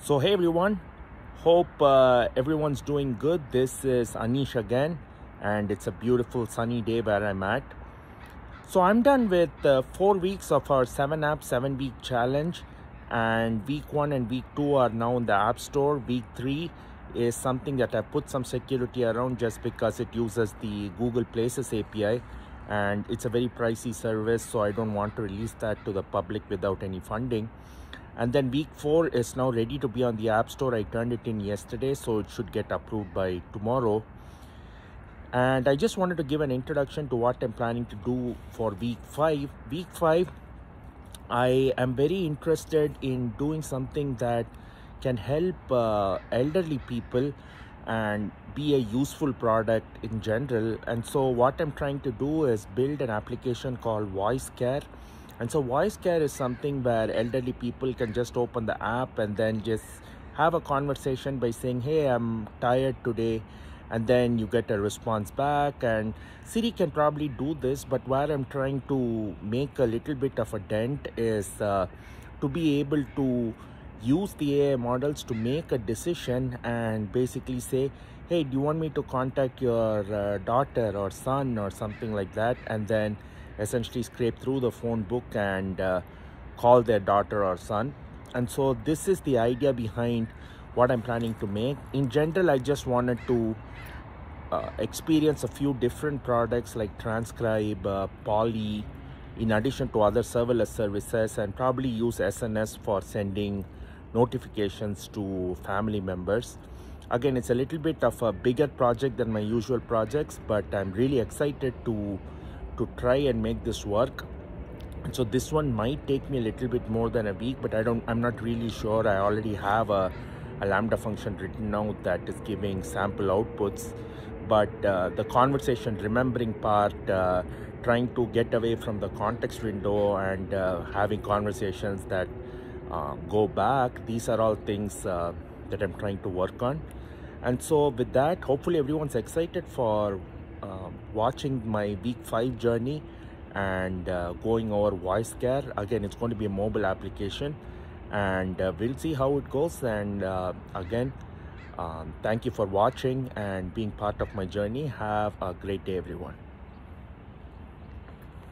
So, hey everyone, hope uh, everyone's doing good. This is Aneesh again, and it's a beautiful sunny day where I'm at. So, I'm done with uh, four weeks of our seven app, seven week challenge, and week one and week two are now in the App Store. Week three is something that I put some security around just because it uses the Google Places API and it's a very pricey service, so I don't want to release that to the public without any funding and then week four is now ready to be on the app store. I turned it in yesterday so it should get approved by tomorrow. And i just wanted to give an introduction to what i'm planning to do for week five. Week five i am very interested in doing something that can help uh, elderly people and be a useful product in general. And so what i'm trying to do is build an application called voice care and so voice care is something where elderly people can just open the app and then just have a conversation by saying hey i'm tired today and then you get a response back. And siri can probably do this but where i'm trying to make a little bit of a dent is uh, to be able to use the ai models to make a decision and basically say hey do you want me to contact your uh, daughter or son or something like that? And then essentially scrape through the phone book and uh, call their daughter or son. And so this is the idea behind what I'm planning to make. In general, I just wanted to uh, experience a few different products like Transcribe, uh, Polly, in addition to other serverless services and probably use SNS for sending notifications to family members. Again, it's a little bit of a bigger project than my usual projects, but I'm really excited to to try and make this work. So this one might take me a little bit more than a week but i don't i'm not really sure. I already have a, a lambda function written out that is giving sample outputs. But uh, the conversation remembering part uh, trying to get away from the context window and uh, having conversations that uh, go back these are all things uh, that i'm trying to work on. And so with that hopefully everyone's excited for uh, watching my week 5 journey and uh, going over voice care. Again it's going to be a mobile application and uh, we'll see how it goes and uh, again um, thank you for watching and being part of my journey. Have a great day everyone